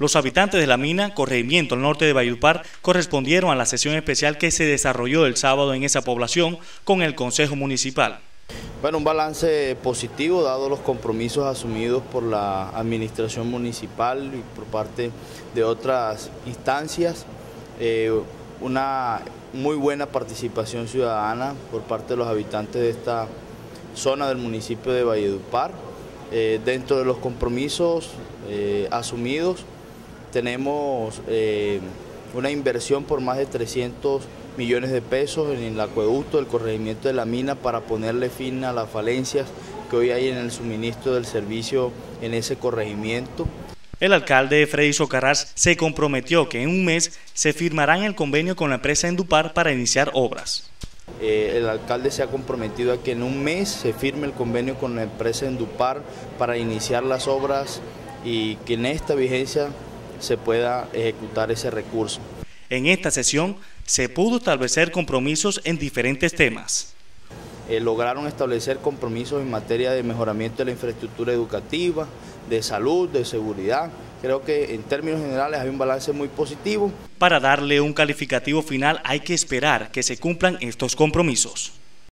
Los habitantes de la mina, corregimiento al norte de Valledupar, correspondieron a la sesión especial que se desarrolló el sábado en esa población con el Consejo Municipal. Bueno, un balance positivo dado los compromisos asumidos por la administración municipal y por parte de otras instancias. Eh, una muy buena participación ciudadana por parte de los habitantes de esta zona del municipio de Valledupar. Eh, dentro de los compromisos eh, asumidos tenemos eh, una inversión por más de 300 millones de pesos en el acueducto del corregimiento de la mina para ponerle fin a las falencias que hoy hay en el suministro del servicio en ese corregimiento. El alcalde Freddy Socarrás se comprometió que en un mes se firmarán el convenio con la empresa Endupar para iniciar obras. Eh, el alcalde se ha comprometido a que en un mes se firme el convenio con la empresa Endupar para iniciar las obras y que en esta vigencia se pueda ejecutar ese recurso. En esta sesión se pudo establecer compromisos en diferentes temas. Eh, lograron establecer compromisos en materia de mejoramiento de la infraestructura educativa, de salud, de seguridad. Creo que en términos generales hay un balance muy positivo. Para darle un calificativo final hay que esperar que se cumplan estos compromisos.